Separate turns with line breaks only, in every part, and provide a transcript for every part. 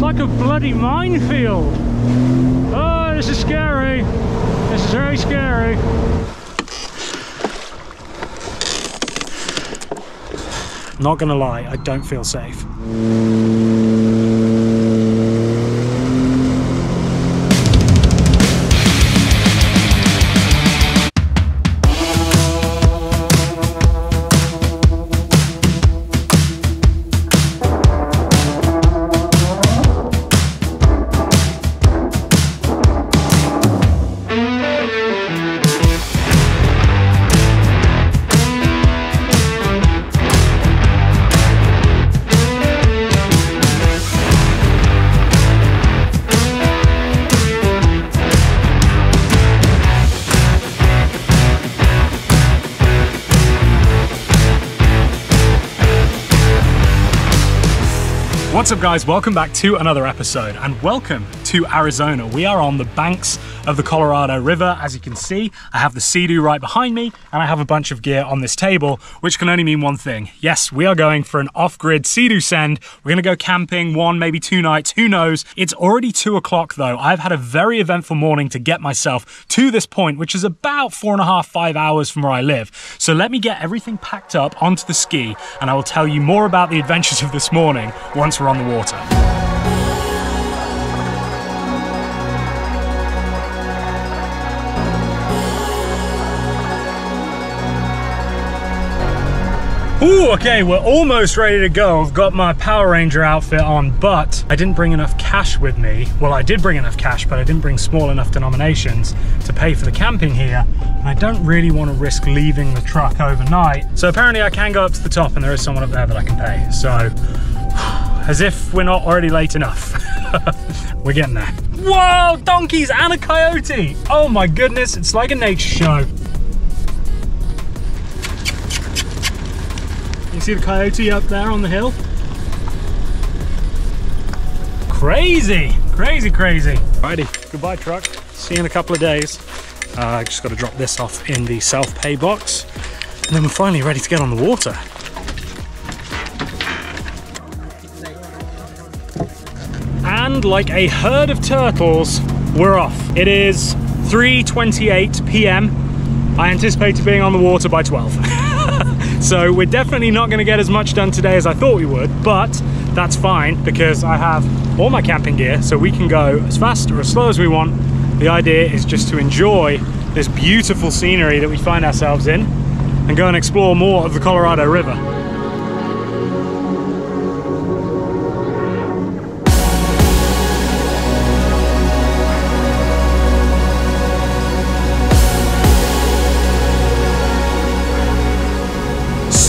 It's like a bloody minefield. Oh, this is scary. This is very scary. Not gonna lie, I don't feel safe. Guys, welcome back to another episode and welcome to Arizona. We are on the banks of the Colorado River. As you can see, I have the Sea-Doo right behind me and I have a bunch of gear on this table, which can only mean one thing. Yes, we are going for an off-grid Sea-Doo send. We're gonna go camping one, maybe two nights, who knows. It's already two o'clock though. I've had a very eventful morning to get myself to this point, which is about four and a half, five hours from where I live. So let me get everything packed up onto the ski and I will tell you more about the adventures of this morning once we're on the water. Ooh, okay, we're almost ready to go. I've got my Power Ranger outfit on, but I didn't bring enough cash with me. Well, I did bring enough cash, but I didn't bring small enough denominations to pay for the camping here. And I don't really want to risk leaving the truck overnight. So apparently I can go up to the top and there is someone up there that I can pay. So, as if we're not already late enough. we're getting there. Whoa, donkeys and a coyote. Oh my goodness, it's like a nature show. You see the coyote up there on the hill? Crazy, crazy, crazy. Righty, goodbye truck. See you in a couple of days. Uh, I just got to drop this off in the self-pay box. And then we're finally ready to get on the water. And like a herd of turtles, we're off. It is 3.28 p.m. I anticipate being on the water by 12. so we're definitely not gonna get as much done today as I thought we would, but that's fine because I have all my camping gear so we can go as fast or as slow as we want. The idea is just to enjoy this beautiful scenery that we find ourselves in and go and explore more of the Colorado River.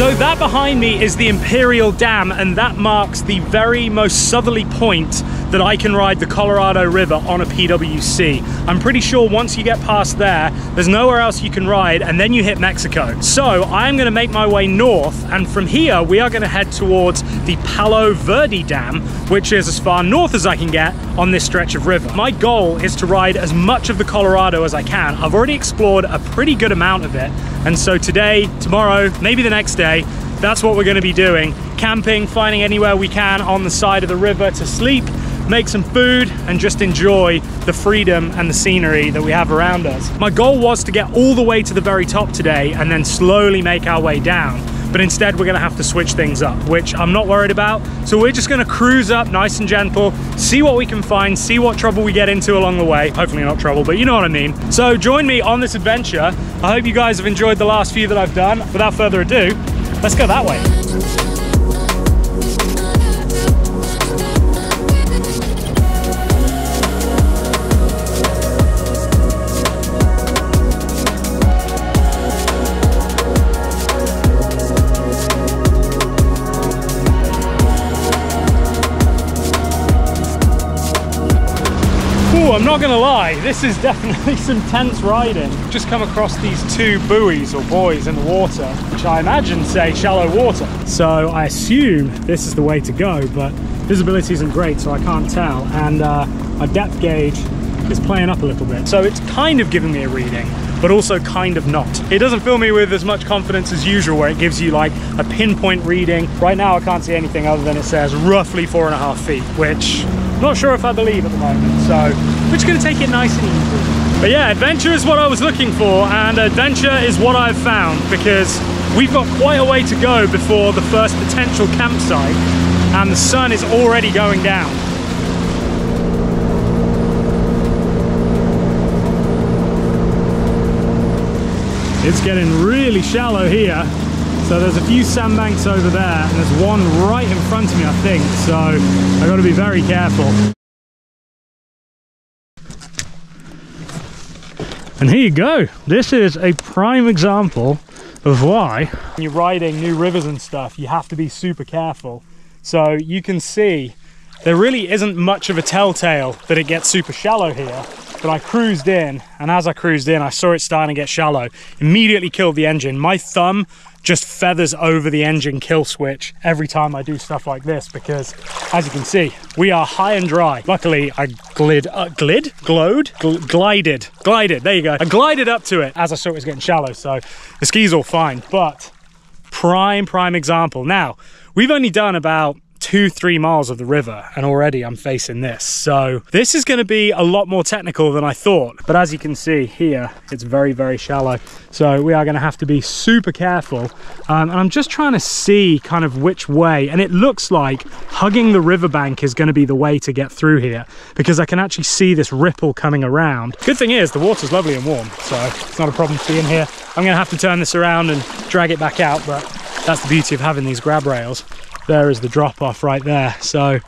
So that behind me is the Imperial Dam and that marks the very most southerly point that I can ride the Colorado River on a PWC. I'm pretty sure once you get past there, there's nowhere else you can ride and then you hit Mexico. So I'm gonna make my way north and from here we are gonna head towards the Palo Verde Dam, which is as far north as I can get on this stretch of river. My goal is to ride as much of the Colorado as I can. I've already explored a pretty good amount of it. And so today, tomorrow, maybe the next day, that's what we're gonna be doing. Camping, finding anywhere we can on the side of the river to sleep, make some food and just enjoy the freedom and the scenery that we have around us. My goal was to get all the way to the very top today and then slowly make our way down. But instead we're gonna have to switch things up, which I'm not worried about. So we're just gonna cruise up nice and gentle, see what we can find, see what trouble we get into along the way. Hopefully not trouble, but you know what I mean. So join me on this adventure. I hope you guys have enjoyed the last few that I've done. Without further ado, let's go that way. Not gonna lie, this is definitely some tense riding. Just come across these two buoys or buoys in the water, which I imagine say shallow water. So I assume this is the way to go, but visibility isn't great, so I can't tell. And uh, my depth gauge is playing up a little bit. So it's kind of giving me a reading, but also kind of not. It doesn't fill me with as much confidence as usual where it gives you like a pinpoint reading. Right now I can't see anything other than it says roughly four and a half feet, which I'm Not sure if I believe at the moment, so we're just gonna take it nice and easy. But yeah, adventure is what I was looking for, and adventure is what I've found because we've got quite a way to go before the first potential campsite, and the sun is already going down. It's getting really shallow here. So there's a few sandbanks over there and there's one right in front of me, I think. So I've gotta be very careful. And here you go. This is a prime example of why when you're riding new rivers and stuff, you have to be super careful. So you can see there really isn't much of a telltale that it gets super shallow here but I cruised in and as I cruised in I saw it starting to get shallow immediately killed the engine my thumb just feathers over the engine kill switch every time I do stuff like this because as you can see we are high and dry. Luckily I glid uh, glid? Glowed? Gl glided. Glided. There you go. I glided up to it as I saw it was getting shallow so the ski's all fine. But prime prime example. Now we've only done about two, three miles of the river and already I'm facing this. So this is gonna be a lot more technical than I thought. But as you can see here, it's very, very shallow. So we are gonna have to be super careful. Um, and I'm just trying to see kind of which way. And it looks like hugging the riverbank is gonna be the way to get through here because I can actually see this ripple coming around. Good thing is the water's lovely and warm. So it's not a problem to be in here. I'm gonna have to turn this around and drag it back out, but that's the beauty of having these grab rails there is the drop off right there. So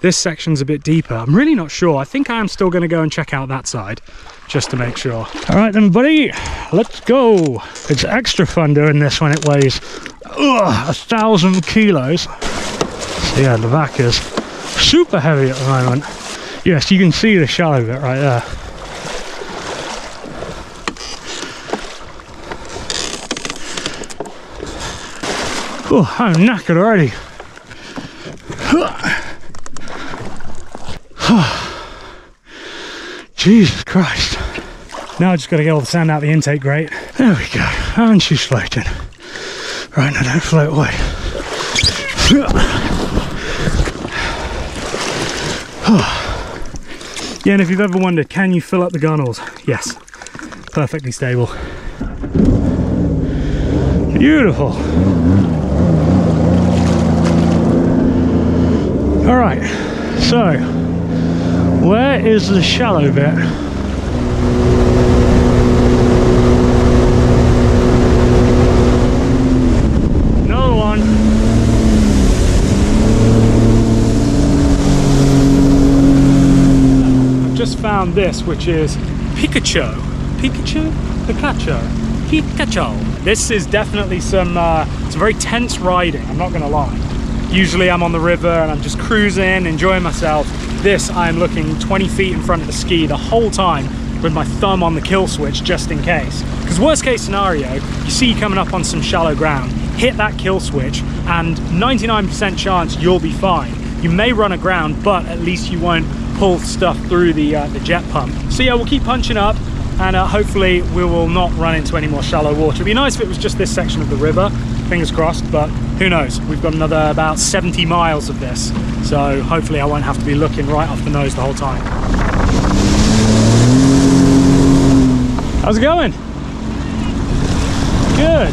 this section's a bit deeper. I'm really not sure. I think I am still going to go and check out that side just to make sure. All right then, buddy, let's go. It's extra fun doing this when it weighs ugh, a thousand kilos. So yeah, the back is super heavy at the moment. Yes, you can see the shallow bit right there. Oh, I'm knackered already. Jesus Christ. Now I just got to get all the sand out the intake grate. There we go. And she's floating. Right, now don't float away. yeah, and if you've ever wondered, can you fill up the gunnels? Yes, perfectly stable. Beautiful. All right, so where is the shallow bit? Another one. I've just found this, which is Pikachu. Pikachu? Pikachu. Pikachu. This is definitely some, uh, some very tense riding, I'm not gonna lie. Usually I'm on the river and I'm just cruising, enjoying myself. This, I'm looking 20 feet in front of the ski the whole time with my thumb on the kill switch just in case. Because worst case scenario, you see you coming up on some shallow ground, hit that kill switch and 99% chance you'll be fine. You may run aground, but at least you won't pull stuff through the, uh, the jet pump. So yeah, we'll keep punching up and uh, hopefully we will not run into any more shallow water. It'd be nice if it was just this section of the river, fingers crossed, but who knows? We've got another about 70 miles of this, so hopefully I won't have to be looking right off the nose the whole time. How's it going? Good.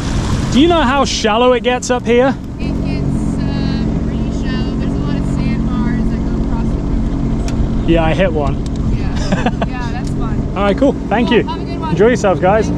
Do you know how shallow it gets up here?
It gets uh, pretty shallow. There's a lot of sandbars that go across the river.
Yeah, I hit one.
Yeah, yeah, that's fun.
All right, cool. Thank
Cool.
you.
Have a good one.
Enjoy yourselves, guys. So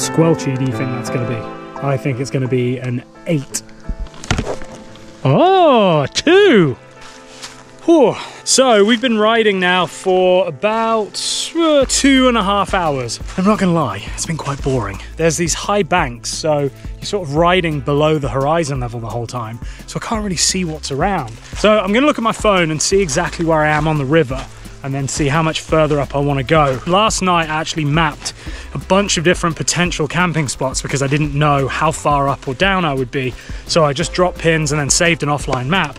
squelchy do you think that's going to be? I think it's going to be an eight. Oh, two. Whew. So we've been riding now for about uh, two and a half hours. I'm not gonna lie, it's been quite boring. There's these high banks, so you're sort of riding below the horizon level the whole time, so I can't really see what's around. So I'm gonna look at my phone and see exactly where I am on the river and then see how much further up I want to go. Last night I actually mapped a bunch of different potential camping spots because I didn't know how far up or down I would be. So I just dropped pins and then saved an offline map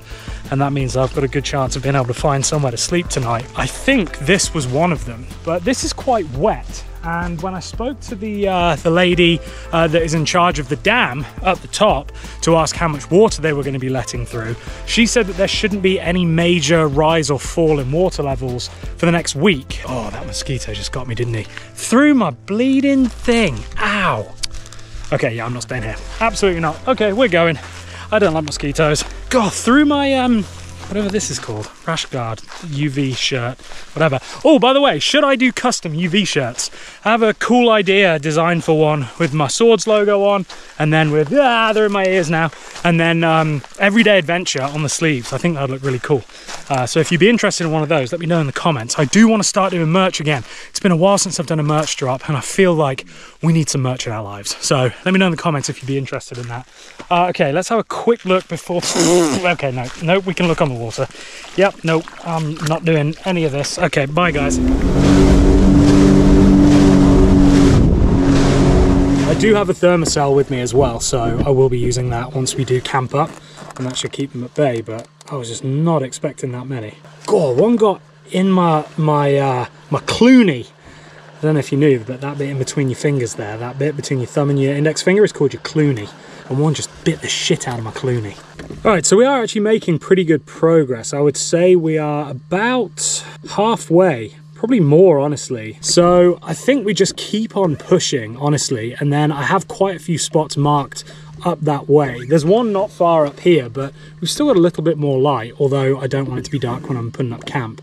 and that means I've got a good chance of being able to find somewhere to sleep tonight. I think this was one of them, but this is quite wet. And when I spoke to the uh, the lady uh, that is in charge of the dam up the top to ask how much water they were going to be letting through, she said that there shouldn't be any major rise or fall in water levels for the next week. Oh, that mosquito just got me, didn't he? Through my bleeding thing. Ow. Okay, yeah, I'm not staying here. Absolutely not. Okay, we're going. I don't like mosquitoes. God, through my um whatever this is called, rash guard, UV shirt, whatever. Oh, by the way, should I do custom UV shirts? I have a cool idea designed for one with my swords logo on, and then with, ah, they're in my ears now, and then um, everyday adventure on the sleeves. I think that'd look really cool. Uh, so if you'd be interested in one of those, let me know in the comments. I do want to start doing merch again. It's been a while since I've done a merch drop, and I feel like we need some merch in our lives. So let me know in the comments if you'd be interested in that. Uh, okay, let's have a quick look before. okay, no, no, we can look on the water. Yep, nope, I'm not doing any of this. Okay, bye guys. I do have a Thermacell with me as well, so I will be using that once we do camp up, and that should keep them at bay, but I was just not expecting that many. God, one got in my, my, uh, my Clooney. I don't know if you knew, but that bit in between your fingers there, that bit between your thumb and your index finger is called your Clooney. And one just bit the shit out of my Clooney. All right, so we are actually making pretty good progress. I would say we are about halfway probably more honestly so i think we just keep on pushing honestly and then i have quite a few spots marked up that way there's one not far up here but we've still got a little bit more light although i don't want it to be dark when i'm putting up camp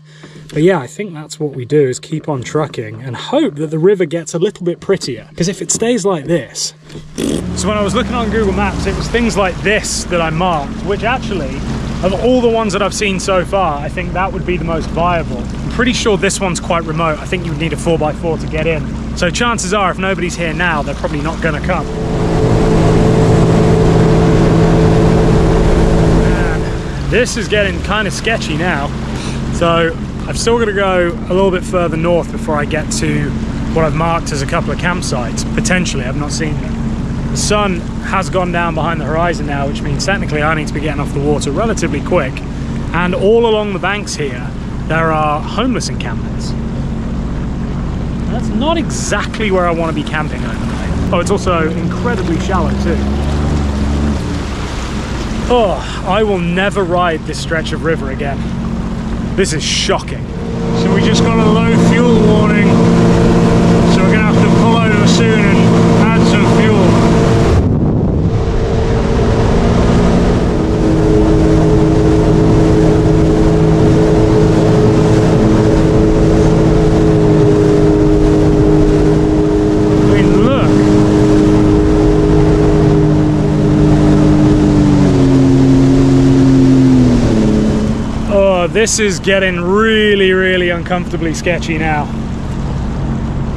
but yeah i think that's what we do is keep on trucking and hope that the river gets a little bit prettier because if it stays like this so when i was looking on google maps it was things like this that i marked which actually of all the ones that I've seen so far, I think that would be the most viable. I'm pretty sure this one's quite remote. I think you would need a 4x4 to get in. So chances are, if nobody's here now, they're probably not gonna come. And this is getting kind of sketchy now. So I've still got to go a little bit further north before I get to what I've marked as a couple of campsites. Potentially, I've not seen them. The sun has gone down behind the horizon now, which means technically I need to be getting off the water relatively quick. And all along the banks here, there are homeless encampments. That's not exactly where I want to be camping overnight. Oh, it's also incredibly shallow too. Oh, I will never ride this stretch of river again. This is shocking. So we just got a low fuel warning. So we're gonna have to pull over soon and add some fuel. I mean, look. Oh, this is getting really, really uncomfortably sketchy now.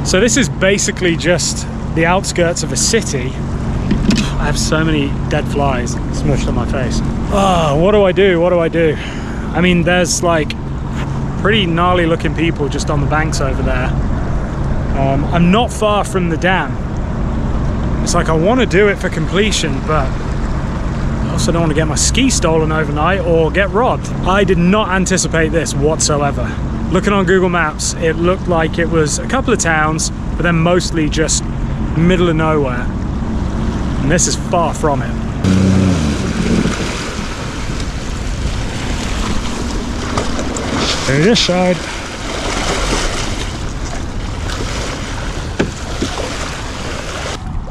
So this is basically just the outskirts of a city. I have so many dead flies smushed on my face. Oh, what do I do? What do I do? I mean, there's like pretty gnarly looking people just on the banks over there. Um, I'm not far from the dam. It's like I want to do it for completion, but I don't want to get my ski stolen overnight or get robbed. I did not anticipate this whatsoever. Looking on Google Maps, it looked like it was a couple of towns, but then mostly just middle of nowhere. And this is far from it. This side.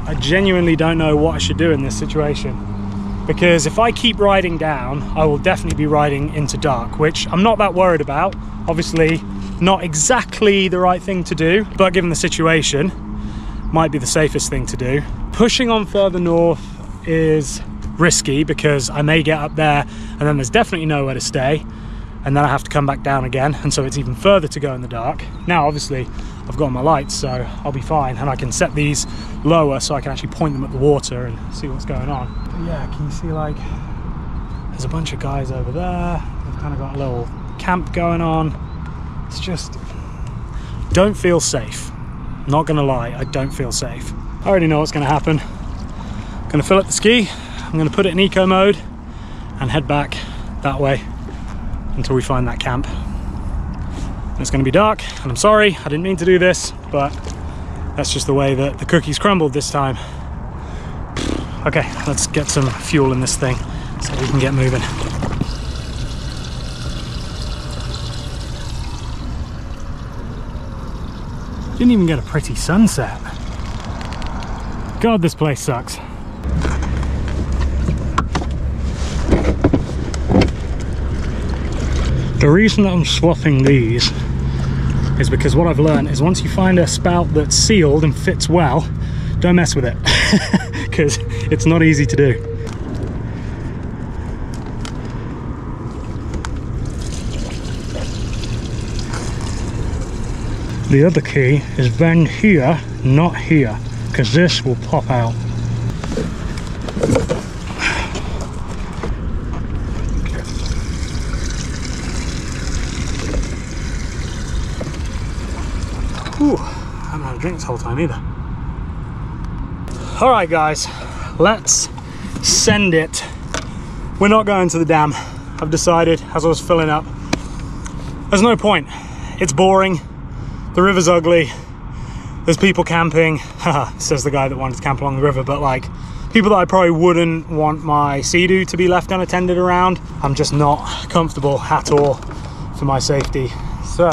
I genuinely don't know what I should do in this situation because if I keep riding down, I will definitely be riding into dark, which I'm not that worried about. Obviously, not exactly the right thing to do, but given the situation, might be the safest thing to do. Pushing on further north is risky because I may get up there and then there's definitely nowhere to stay and then I have to come back down again and so it's even further to go in the dark. Now obviously I've got my lights so I'll be fine and I can set these lower so I can actually point them at the water and see what's going on. But yeah, can you see like there's a bunch of guys over there. They've kind of got a little camp going on. It's just don't feel safe. Not gonna lie, I don't feel safe. I already know what's gonna happen. I'm gonna fill up the ski, I'm gonna put it in eco mode and head back that way until we find that camp. It's gonna be dark, and I'm sorry, I didn't mean to do this, but that's just the way that the cookies crumbled this time. Okay, let's get some fuel in this thing so we can get moving. Didn't even get a pretty sunset. God, this place sucks. The reason that I'm swapping these is because what I've learned is once you find a spout that's sealed and fits well, don't mess with it because it's not easy to do. The other key is bend here, not here, because this will pop out. Ooh, I haven't had a drink this whole time either. All right, guys, let's send it. We're not going to the dam. I've decided as I was filling up. There's no point. It's boring. The river's ugly. There's people camping. Says the guy that wanted to camp along the river, but like people that I probably wouldn't want my Sea-Doo to be left unattended around. I'm just not comfortable at all for my safety. So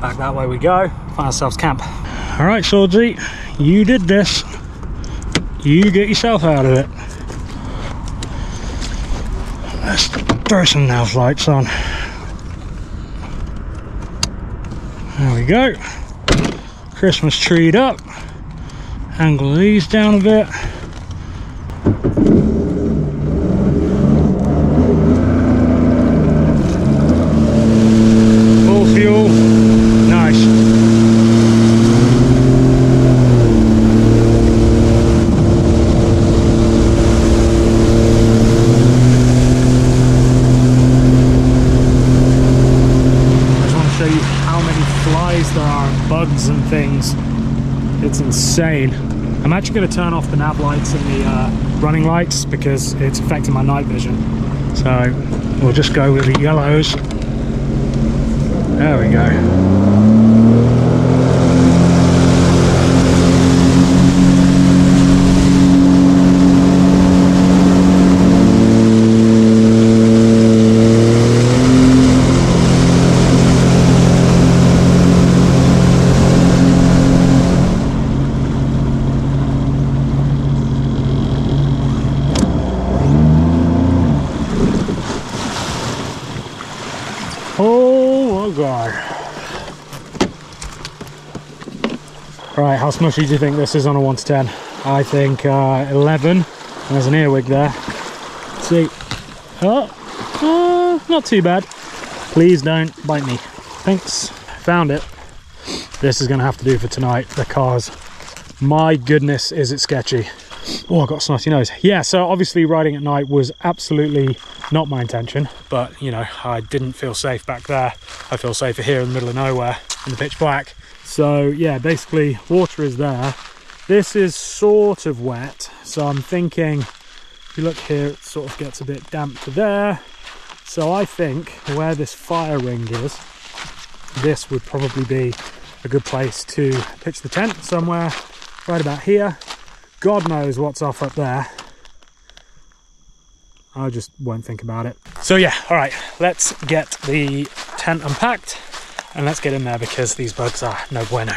back that way we go. Find ourselves camp. All right, Swordsy, you did this. You get yourself out of it. Let's throw some nav lights on. There we go. Christmas treed up. Angle these down a bit. Full fuel. Nice. I just want to show you how many flies there are and bugs and things. It's insane. I'm actually going to turn off the nav lights and the uh, running lights because it's affecting my night vision. So we'll just go with the yellows. There we go. Oh my god. How smushy do you think this is on a 1 to 10? I think uh, 11. There's an earwig there. Let's see. Oh, uh, not too bad. Please don't bite me. Thanks. Found it. This is going to have to do for tonight. The cars. My goodness, is it sketchy. Oh, I got snotty nose. Yeah, so obviously riding at night was absolutely not my intention, but you know, I didn't feel safe back there. I feel safer here in the middle of nowhere in the pitch black. So yeah, basically water is there. This is sort of wet, so I'm thinking, if you look here, it sort of gets a bit damp to there. So I think where this fire ring is, this would probably be a good place to pitch the tent somewhere right about here. God knows what's off up there. I just won't think about it. So yeah, all right, let's get the tent unpacked and let's get in there because these bugs are no bueno.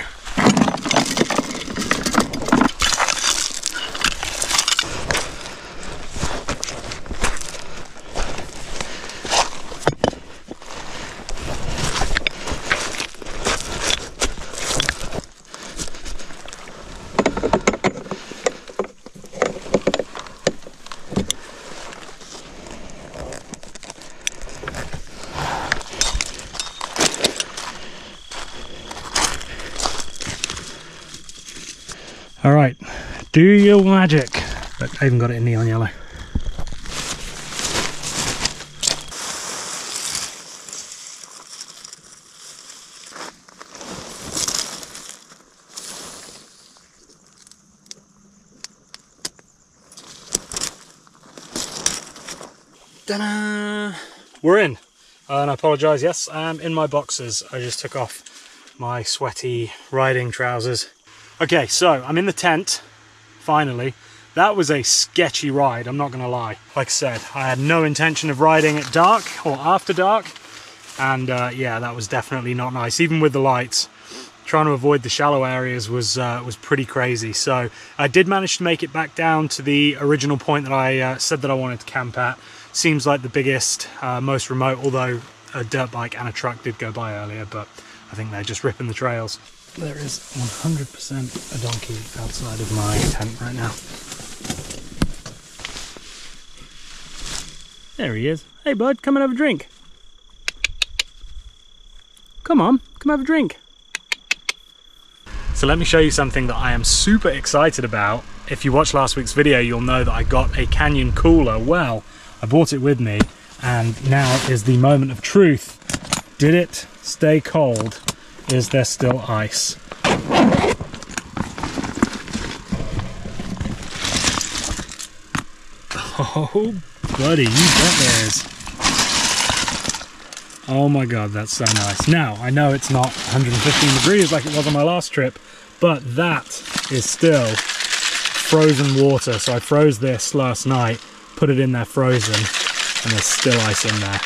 All right, do your magic. But I even got it in neon yellow. Ta-da! We're in. Uh, and I apologise, yes, I am in my boxes. I just took off my sweaty riding trousers. Okay, so I'm in the tent, finally. That was a sketchy ride, I'm not to lie. Like I said, I had no intention of riding at dark or after dark. And uh, yeah, that was definitely not nice, even with the lights. Trying to avoid the shallow areas was uh, was pretty crazy. So I did manage to make it back down to the original point that I uh, said that I wanted to camp at. Seems like the biggest, uh, most remote, although a dirt bike and a truck did go by earlier, but I think they're just ripping the trails. There is 100% a donkey outside of my tent right now. There he is. Hey bud, come and have a drink. Come on, come have a drink. So let me show you something that I am super excited about. If you watched last week's video, you'll know that I got a Canyon cooler. Well, I brought it with me and now is the moment of truth. Did it stay cold? Is there still ice? Oh, buddy, you bet there is. Oh my god, that's so nice. Now, I know it's not 115 degrees like it was on my last trip, but that is still frozen water. So I froze this last night, put it in there frozen, and there's still ice in there.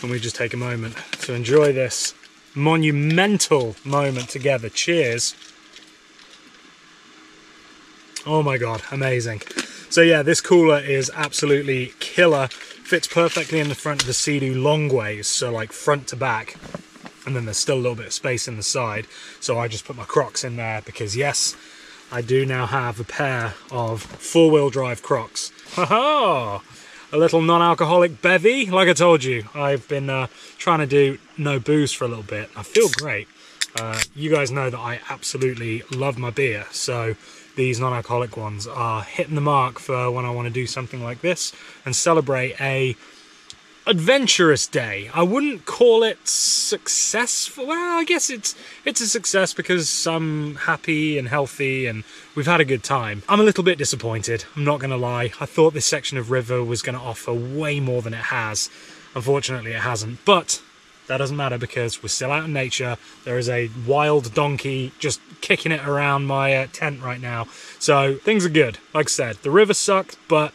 Can we just take a moment to enjoy this monumental moment together? Cheers. Oh my god, amazing. So yeah, this cooler is absolutely killer. Fits perfectly in the front of the Sea-Doo Longways, so like front to back. And then there's still a little bit of space in the side. So I just put my Crocs in there because yes, I do now have a pair of four-wheel drive Crocs. Ha ha! A little non-alcoholic bevy. Like I told you, I've been uh, trying to do no booze for a little bit. I feel great. Uh, you guys know that I absolutely love my beer, so these non-alcoholic ones are hitting the mark for when I want to do something like this and celebrate a adventurous day. I wouldn't call it successful. Well, I guess it's it's a success because I'm happy and healthy and we've had a good time. I'm a little bit disappointed, I'm not going to lie. I thought this section of river was going to offer way more than it has. Unfortunately, it hasn't. But that doesn't matter because we're still out in nature. There is a wild donkey just kicking it around my uh, tent right now. So things are good. Like I said, the river sucked, but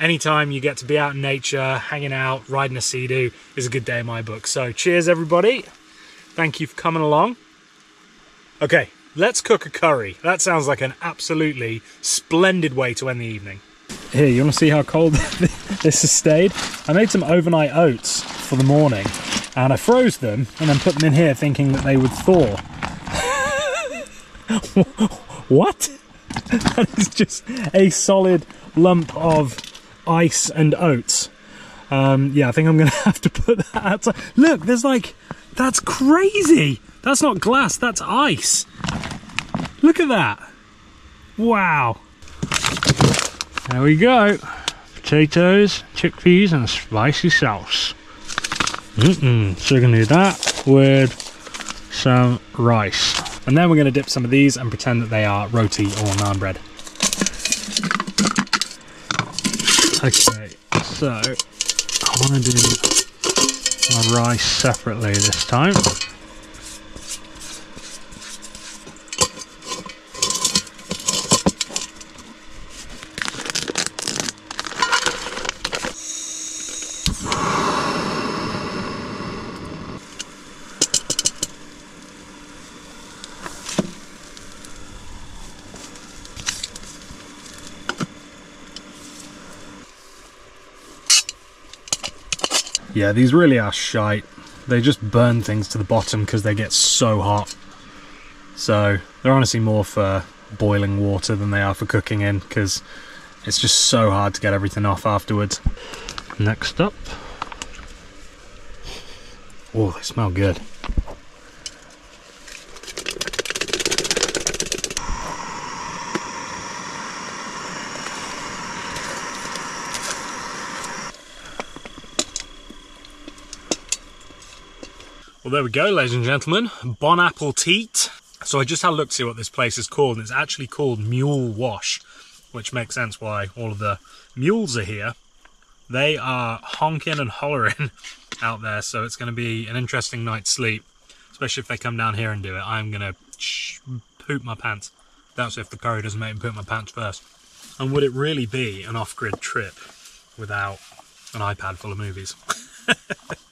anytime you get to be out in nature, hanging out, riding a Sea-Doo is a good day in my book. So cheers everybody. Thank you for coming along. Okay, let's cook a curry. That sounds like an absolutely splendid way to end the evening. Here, you want to see how cold this has stayed? I made some overnight oats for the morning and I froze them and then put them in here thinking that they would thaw. what? that is just a solid lump of ice and oats. Um, yeah, I think I'm going to have to put that outside. Look, there's like, that's crazy. That's not glass, that's ice. Look at that. Wow. There we go. Potatoes, chickpeas, and spicy sauce. Mm-mm. So we're going to do that with some rice. And then we're going to dip some of these and pretend that they are roti or naan bread. Okay, so I want to do my rice separately this time. Yeah, these really are shite. They just burn things to the bottom because they get so hot. So they're honestly more for boiling water than they are for cooking in because it's just so hard to get everything off afterwards. Next up. Oh, they smell good. Well, there we go, ladies and gentlemen. Bon Appetit. So I just had a look to see what this place is called, and it's actually called Mule Wash, which makes sense why all of the mules are here. They are honking and hollering out there, so it's going to be an interesting night's sleep, especially if they come down here and do it. I'm going to poop my pants. That's if the curry doesn't make me poop my pants first. And would it really be an off-grid trip without an iPad full of movies?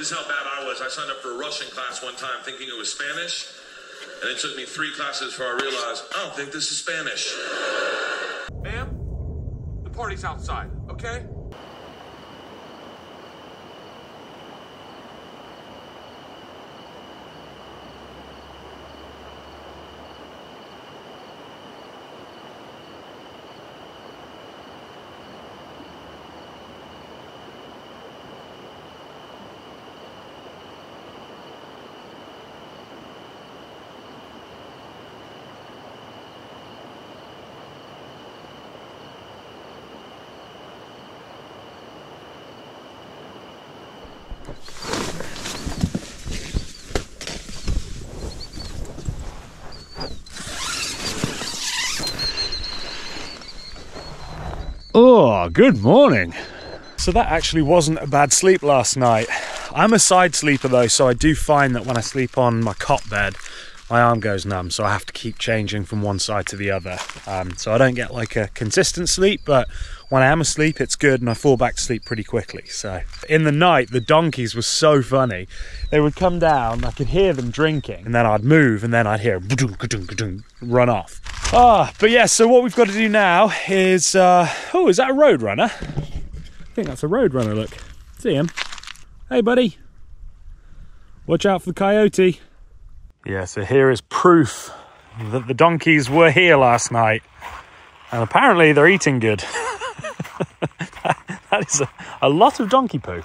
This is how bad I was. I signed up for a Russian class one time thinking it was Spanish, and it took me three classes before I realized I don't think this is Spanish. Ma'am, the party's outside, okay?
Oh, good morning. So that actually wasn't a bad sleep last night. I'm a side sleeper though, so I do find that when I sleep on my cot bed, my arm goes numb, so I have to keep changing from one side to the other. Um, so I don't get like a consistent sleep, but when I am asleep, it's good and I fall back to sleep pretty quickly. So in the night, the donkeys were so funny. They would come down, I could hear them drinking, and then I'd move, and then I'd hear run off. Ah, but yeah, so what we've got to do now is, uh, oh, is that a road runner I think that's a road runner look. See him? Hey, buddy. Watch out for the coyote. Yeah, so here is proof that the donkeys were here last night. And apparently they're eating good. that is a, a, lot of donkey poo.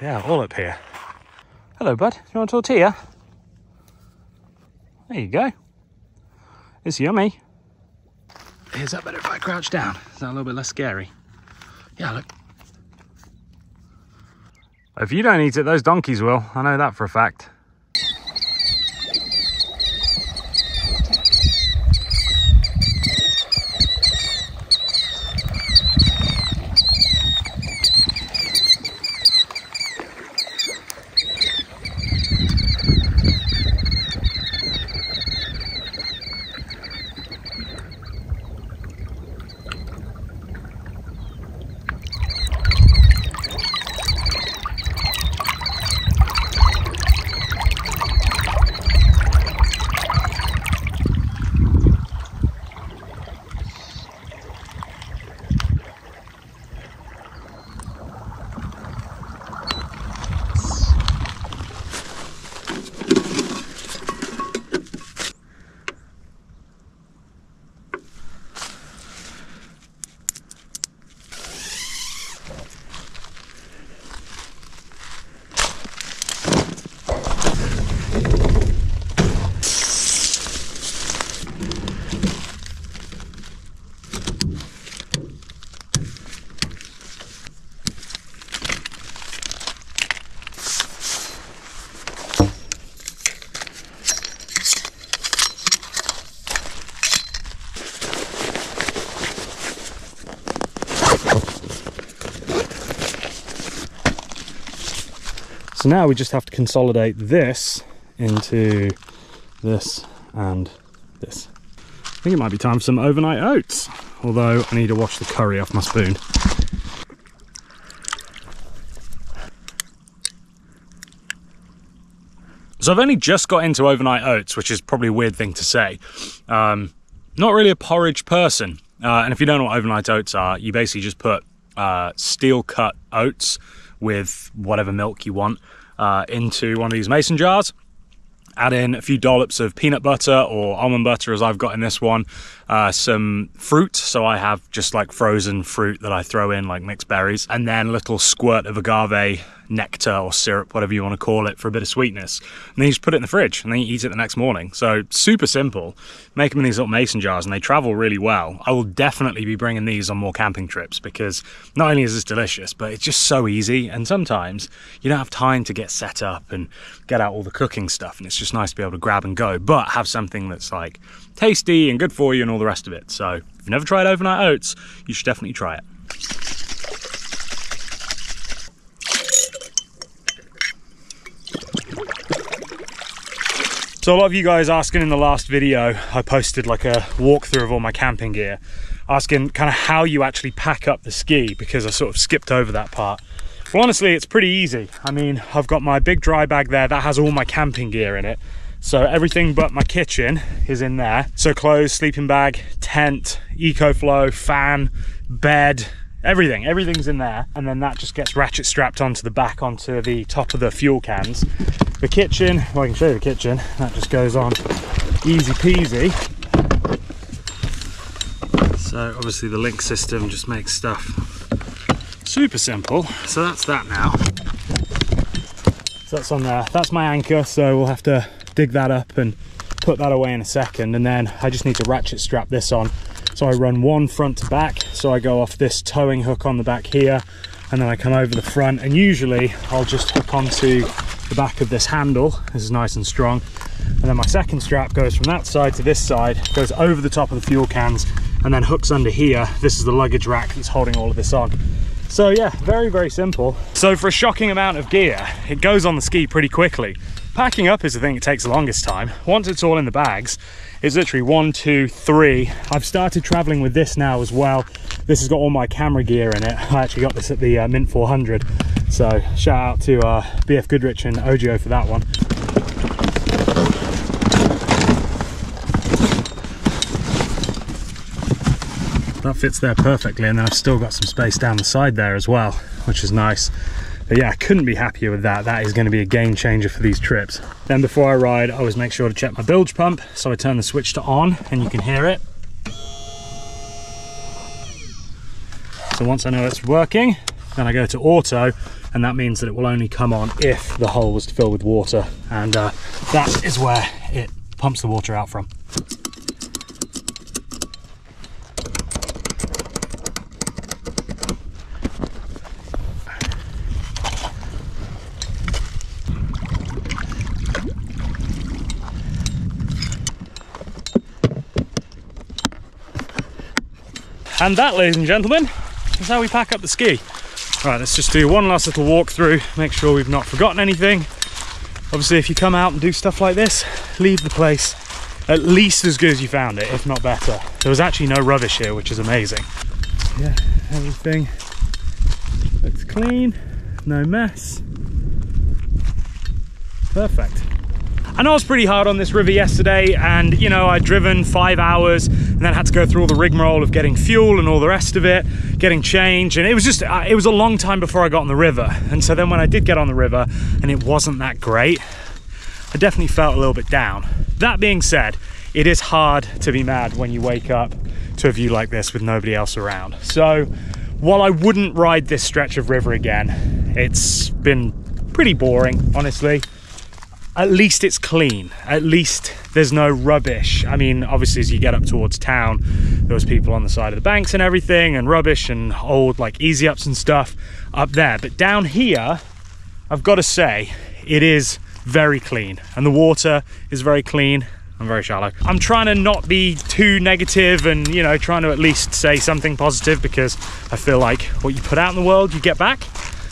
Yeah, all up here. Hello, bud. Do you want a tortilla? There you go. It's yummy. Is that better if I crouch down? Is that a little bit less scary? Yeah, look. If you don't eat it, those donkeys will. I know that for a fact. So now we just have to consolidate this into this and this. I think it might be time for some overnight oats, although I need to wash the curry off my spoon. So I've only just got into overnight oats, which is probably a weird thing to say. Um, not really a porridge person. Uh, and if you don't know what overnight oats are, you basically just put uh, steel cut oats with whatever milk you want uh, into one of these mason jars. Add in a few dollops of peanut butter or almond butter, as I've got in this one. Uh, some fruit, so I have just like frozen fruit that I throw in, like mixed berries, and then a little squirt of agave nectar or syrup, whatever you want to call it, for a bit of sweetness. And then you just put it in the fridge and then you eat it the next morning. So super simple. Make them in these little mason jars and they travel really well. I will definitely be bringing these on more camping trips because not only is this delicious, but it's just so easy. And sometimes you don't have time to get set up and get out all the cooking stuff. And it's just nice to be able to grab and go, but have something that's like tasty and good for you and all the rest of it. So if you've never tried overnight oats, you should definitely try it. So a lot of you guys asking in the last video, I posted like a walkthrough of all my camping gear, asking kind of how you actually pack up the ski because I sort of skipped over that part. Well, honestly, it's pretty easy. I mean, I've got my big dry bag there that has all my camping gear in it. So everything but my kitchen is in there. So clothes, sleeping bag, tent, EcoFlow, fan, bed, everything, everything's in there. And then that just gets ratchet strapped onto the back onto the top of the fuel cans. The kitchen, well, I can show you the kitchen. That just goes on easy peasy. So obviously the LinQ system just makes stuff super simple. So that's that now. So that's on there. That's my anchor. So we'll have to dig that up and put that away in a second. And then I just need to ratchet strap this on. So I run one front to back. So I go off this towing hook on the back here and then I come over the front and usually I'll just hook onto the back of this handle. This is nice and strong. And then my second strap goes from that side to this side, goes over the top of the fuel cans and then hooks under here. This is the luggage rack that's holding all of this on. So yeah, very, very simple. So for a shocking amount of gear, it goes on the ski pretty quickly. Packing up is the thing that takes the longest time. Once it's all in the bags, it's literally one, two, three. I've started traveling with this now as well. This has got all my camera gear in it. I actually got this at the uh, Mint 400. So shout out to uh, BF Goodrich and Ogio for that one. That fits there perfectly and then I've still got some space down the side there as well, which is nice. But yeah, I couldn't be happier with that. That is going to be a game changer for these trips. Then before I ride, I always make sure to check my bilge pump. So I turn the switch to on and you can hear it. So once I know it's working, then I go to auto and that means that it will only come on if the hole was to fill with water. And uh, that is where it pumps the water out from. And that, ladies and gentlemen, is how we pack up the ski. Right, let's just do one last little walkthrough, make sure we've not forgotten anything. Obviously, if you come out and do stuff like this, leave the place at least as good as you found it, if not better. There was actually no rubbish here, which is amazing. Yeah, everything looks clean, no mess. Perfect. I know I was pretty hard on this river yesterday and you know I'd driven five hours and then had to go through all the rigmarole of getting fuel and all the rest of it, getting change and it was just, uh, it was a long time before I got on the river and so then when I did get on the river and it wasn't that great, I definitely felt a little bit down. That being said, it is hard to be mad when you wake up to a view like this with nobody else around. So while I wouldn't ride this stretch of river again, it's been pretty boring, honestly at least it's clean. At least there's no rubbish. I mean, obviously, as you get up towards town, there was people on the side of the banks and everything, and rubbish and old like easy ups and stuff up there. But down here, I've got to say, it is very clean, and the water is very clean. I'm very shallow. I'm trying to not be too negative and, you know, trying to at least say something positive because I feel like what you put out in the world, you get back.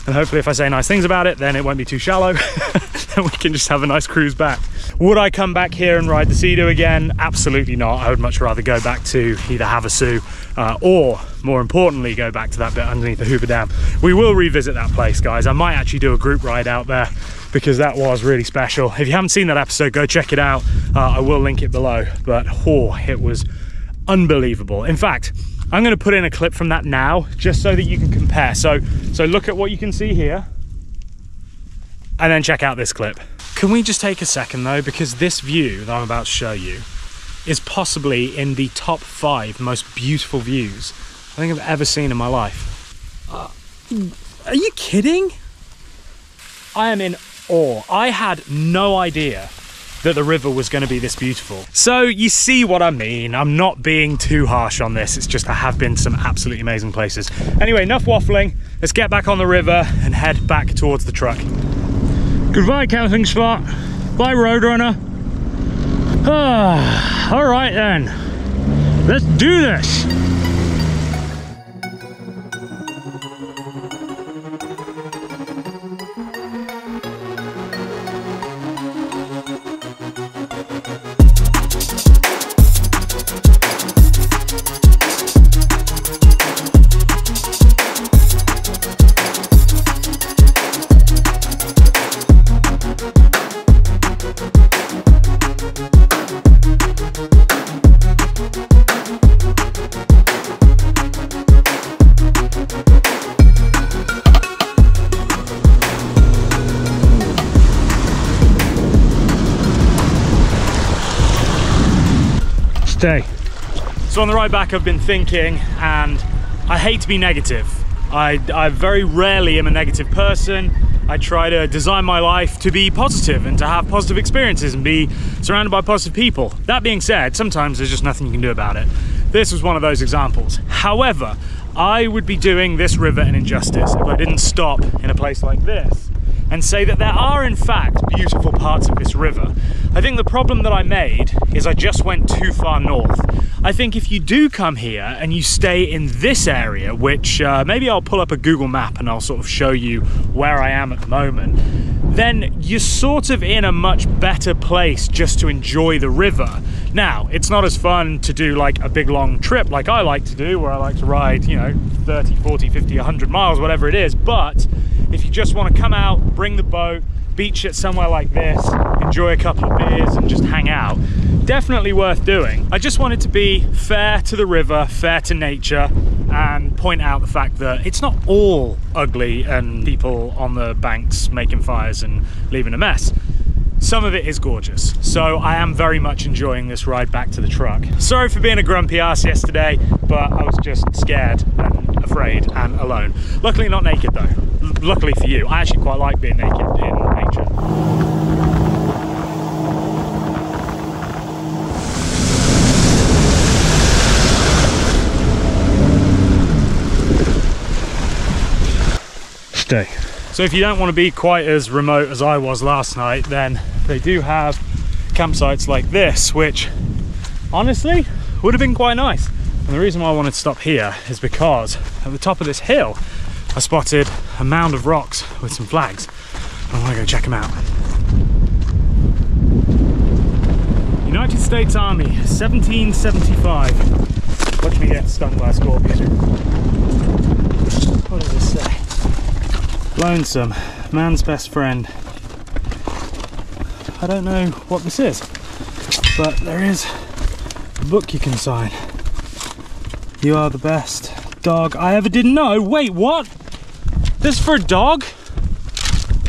And hopefully, if I say nice things about it, then it won't be too shallow. and we can just have a nice cruise back. Would I come back here and ride the Sea-Doo again? Absolutely not. I would much rather go back to either Havasu uh, or, more importantly, go back to that bit underneath the Hoover Dam. We will revisit that place, guys. I might actually do a group ride out there because that was really special. If you haven't seen that episode, go check it out. Uh, I will link it below. But, oh, it was unbelievable. In fact, I'm going to put in a clip from that now just so that you can compare. So, so look at what you can see here and then check out this clip. Can we just take a second though, because this view that I'm about to show you is possibly in the top five most beautiful views I think I've ever seen in my life. Uh, are you kidding? I am in awe. I had no idea that the river was going to be this beautiful. So you see what I mean. I'm not being too harsh on this. It's just I have been to some absolutely amazing places. Anyway, enough waffling. Let's get back on the river and head back towards the truck. Goodbye, camping spot. Bye, Roadrunner. Ah, all right then. Let's do this. Stay. So on the ride back, I've been thinking, and I hate to be negative. I, I very rarely am a negative person. I try to design my life to be positive and to have positive experiences and be surrounded by positive people. That being said, sometimes there's just nothing you can do about it. This was one of those examples. However, I would be doing this river an injustice if I didn't stop in a place like this and say that there are in fact beautiful parts of this river. I think the problem that I made is I just went too far north. I think if you do come here and you stay in this area, which uh, maybe I'll pull up a Google map and I'll sort of show you where I am at the moment, then you're sort of in a much better place just to enjoy the river. Now, it's not as fun to do like a big long trip like I like to do, where I like to ride, you know, 30, 40, 50, 100 miles, whatever it is, but if you just want to come out, bring the boat, beach it somewhere like this, enjoy a couple of beers and just hang out, definitely worth doing. I just wanted to be fair to the river, fair to nature, and point out the fact that it's not all ugly and people on the banks making fires and leaving a mess. Some of it is gorgeous, so I am very much enjoying this ride back to the truck. Sorry for being a grumpy ass yesterday, but I was just scared and afraid and alone. Luckily not naked though. L luckily for you, I actually quite like being naked in nature. Stay. So if you don't want to be quite as remote as I was last night, then they do have campsites like this, which honestly would have been quite nice. And the reason why I wanted to stop here is because at the top of this hill, I spotted a mound of rocks with some flags. I want to go check them out. United States Army, 1775. Watch me get stung by a scorpion. What does this say? Lonesome, man's best friend. I don't know what this is, but there is a book you can sign. You are the best dog I ever did know. Wait, what? This for a dog?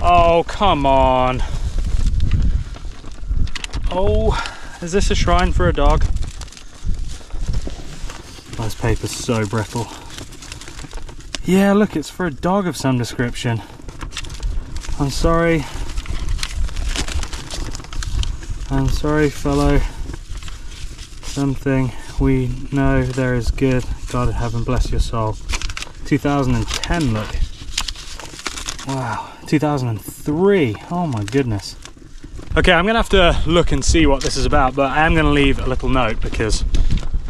Oh, come on. Oh, is this a shrine for a dog? This paper's so brittle. Yeah, look, it's for a dog of some description. I'm sorry. I'm sorry, fellow. Something we know there is good. God in heaven bless your soul. 2010, look. Wow, 2003. Oh my goodness. Okay, I'm gonna have to look and see what this is about, but I am gonna leave a little note because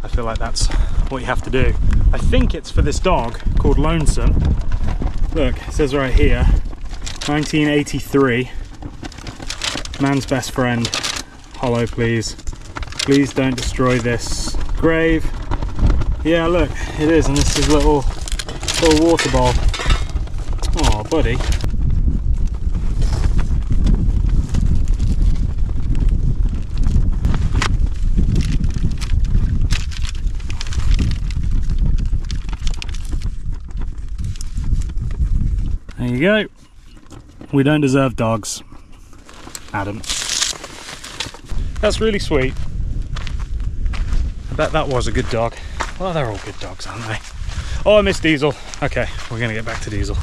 I feel like that's what you have to do. I think it's for this dog called Lonesome. Look, it says right here, 1983. Man's best friend. Hollow, please. Please don't destroy this grave. Yeah, look, it is, and this is a little, little water bowl. Oh, buddy. Go. We don't deserve dogs. Adam. That's really sweet. I bet that was a good dog. Well, they're all good dogs, aren't they? Oh, I miss Diesel. Okay, we're gonna get back to Diesel.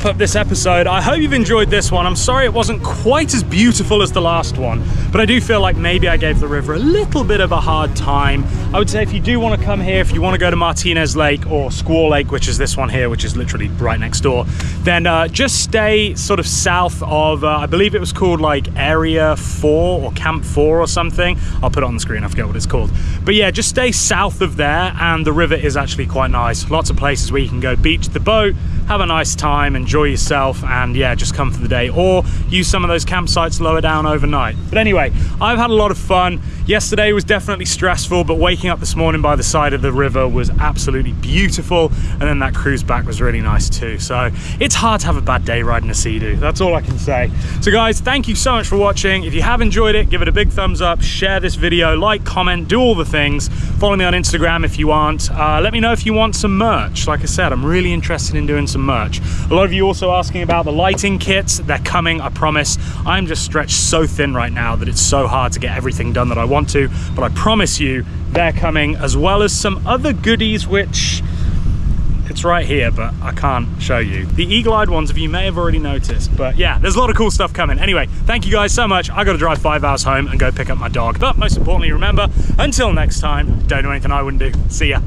Wrap up this episode. I hope you've enjoyed this one. I'm sorry it wasn't quite as beautiful as the last one, but I do feel like maybe I gave the river a little bit of a hard time. I would say if you do want to come here, if you want to go to Martinez Lake or Squaw Lake, which is this one here, which is literally right next door, then uh, just stay sort of south of, uh, I believe it was called like Area 4 or Camp 4 or something. I'll put it on the screen, I forget what it's called. But yeah, just stay south of there and the river is actually quite nice. Lots of places where you can go beach the boat, have a nice time, enjoy yourself, and yeah, just come for the day or use some of those campsites lower down overnight. But anyway, I've had a lot of fun. Yesterday was definitely stressful, but waking up this morning by the side of the river was absolutely beautiful. And then that cruise back was really nice too. So it's hard to have a bad day riding a Sea-Doo. That's all I can say. So guys, thank you so much for watching. If you have enjoyed it, give it a big thumbs up, share this video, like, comment, do all the things. Follow me on Instagram if you want. Uh, let me know if you want some merch. Like I said, I'm really interested in doing some merch. A lot of you also asking about the lighting kits. They're coming, I promise. I'm just stretched so thin right now that it's so hard to get everything done that I want to, but I promise you they're coming as well as some other goodies which it's right here, but I can't show you. The eagle-eyed ones, if you may have already noticed, but yeah, there's a lot of cool stuff coming. Anyway, thank you guys so much. I gotta drive five hours home and go pick up my dog. But most importantly, remember, until next time, don't do anything I wouldn't do. See ya.